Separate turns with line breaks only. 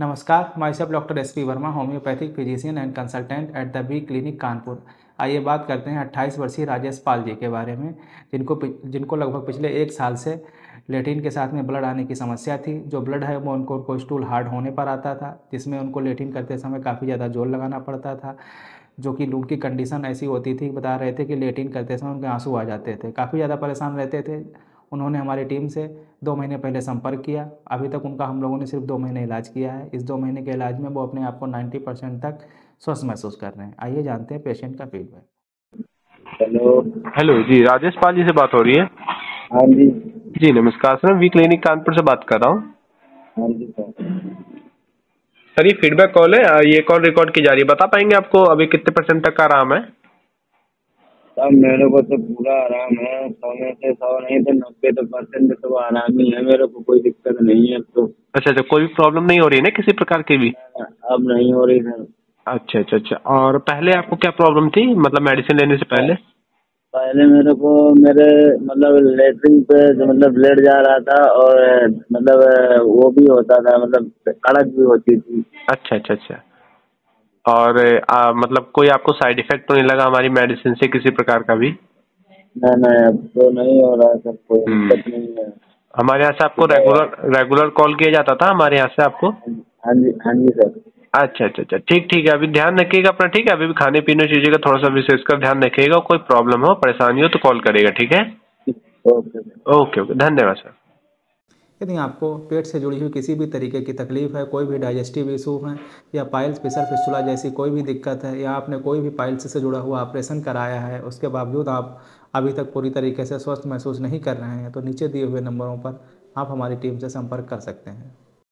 नमस्कार myself doctor S P Verma, homeopathic physician and consultant at the B clinic Kanpur. आइए बात करते हैं 28 वर्षीय राजेश पाल जी के बारे में, जिनको जिनको लगभग पिछले एक साल से लेटिन के साथ में ब्लड आने की समस्या थी। जो ब्लड है वो उनको कोस्टूल हार्ड होने पर आता था, जिसमें उनको लेटिन करते समय काफ़ी ज़्यादा ज़ोर लगाना पड़ता था, जो कि उनकी कंडीशन ऐसी होती थी, बता रहे थे कि लेटिन करते समय उनके आँसू आ जाते थे। काफ़ी ज़्यादा परेशान रहते थे उन्होंने हमारी टीम से दो महीने पहले संपर्क किया। अभी तक उनका हम लोगों ने सिर्फ़ दो महीने इलाज किया है। इस दो महीने के इलाज में वो अपने आप को नाइन्टी परसेंट तक स्वस्थ महसूस कर रहे हैं। आइए जानते हैं पेशेंट का फीडबैक।
हेलो।
हेलो जी राजेश पाल जी से बात हो रही है।
हाँ जी।
जी नमस्कार सर वी क्लिनिक कानपुर से बात कर रहा हूँ।
हाँ जी सर।
सर ये फीडबैक कॉल है ये कॉल रिकॉर्ड की जा रही है। बता पाएँगे आपको अभी कितने परसेंट तक का आराम है?
सब मेरे को तो पूरा आराम है। सौ में से सौ नहीं तो नब्बे तो परसेंट तो आराम ही है। मेरे को कोई दिक्कत नहीं है अब तो।
अच्छा अच्छा कोई भी प्रॉब्लम नहीं हो रही है ना किसी प्रकार की भी?
अब नहीं हो रही सर
अच्छा अच्छा अच्छा। और पहले आपको क्या प्रॉब्लम थी? मतलब मेडिसिन लेने से पहले?
पहले मेरे को मेरे मतलब लेटरिन पे मतलब ब्लड जा रहा था और मतलब वो भी होता था मतलब कड़क भी होती थी।
अच्छा अच्छा अच्छा। और आ, मतलब कोई आपको साइड इफ़ेक्ट तो नहीं लगा हमारी मेडिसिन से किसी प्रकार का भी?
नहीं नहीं अब तो नहीं हो रहा सर कोई
हम्म।
दिक्कत नहीं है।
हमारे यहाँ से आपको रेगुलर रेगुलर कॉल किया जाता था हमारे यहाँ से आपको?
हाँ जी हाँ जी सर।
अच्छा अच्छा अच्छा ठीक ठीक है अभी ध्यान रखिएगा अपना ठीक है? अभी भी खाने पीने चीज़ें का थोड़ा सा विशेष कर ध्यान रखिएगा कोई प्रॉब्लम हो परेशानी हो तो कॉल करेगा ठीक है?
ओके।
ओके ओके धन्यवाद सर।
यदि आपको पेट से जुड़ी हुई किसी भी तरीके की तकलीफ़ है, कोई भी डाइजेस्टिव इशू है, या पाइल्स प्रेशर फिस्टुला जैसी कोई भी दिक्कत है, या आपने कोई भी पाइल्स से जुड़ा हुआ ऑपरेशन कराया है, उसके बावजूद आप अभी तक पूरी तरीके से स्वस्थ महसूस नहीं कर रहे हैं तो नीचे दिए हुए नंबरों पर आप हमारी टीम से संपर्क कर सकते हैं।